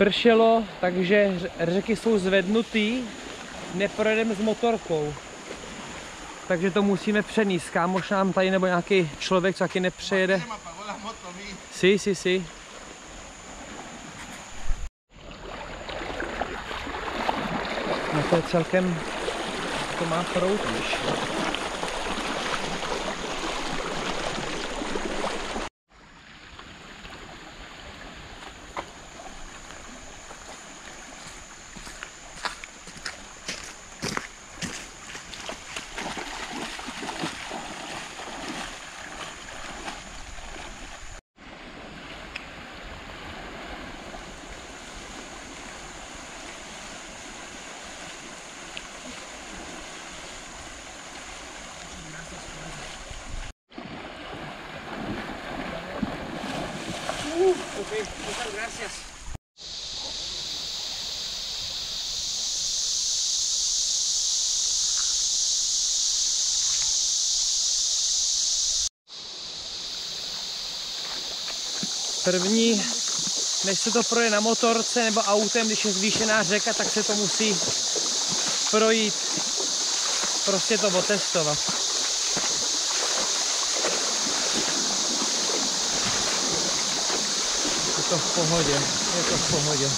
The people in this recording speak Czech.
Pršelo, takže řeky jsou zvednutý, neprojedeme s motorkou. Takže to musíme přenést. Kámoš nám tady nebo nějaký člověk, co taky nepřejede. Sí, sí, sí. No to je celkem, to má prout, Ok, muchas gracias. První, než se to proje na motorce nebo autem, když je zvýšená řeka, tak se to musí projít, prostě to otestovat. Je to v pohodě, je to v pohodě.